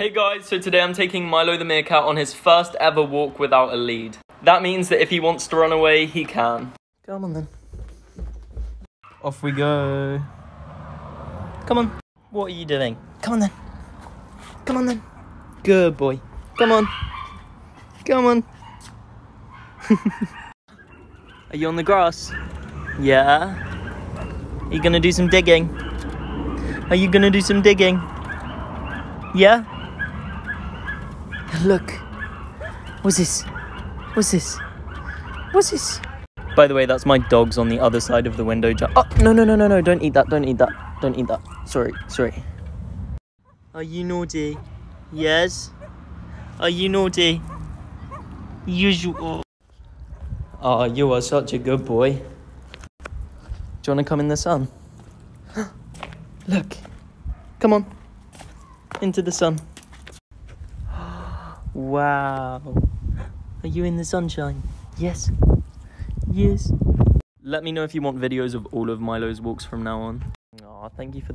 Hey guys, so today I'm taking Milo the meerkat on his first ever walk without a lead. That means that if he wants to run away, he can. Come on then. Off we go. Come on. What are you doing? Come on then. Come on then. Good boy. Come on. Come on. are you on the grass? Yeah. Are you gonna do some digging? Are you gonna do some digging? Yeah? Look. What's this? What's this? What's this? By the way, that's my dogs on the other side of the window. Oh, no, no, no, no, no. Don't eat that. Don't eat that. Don't eat that. Sorry, sorry. Are you naughty? Yes? Are you naughty? Usual. Oh, you are such a good boy. Do you want to come in the sun? Look. Come on. Into the sun. Wow. Are you in the sunshine? Yes. Yes. Let me know if you want videos of all of Milo's walks from now on. Aw, thank you for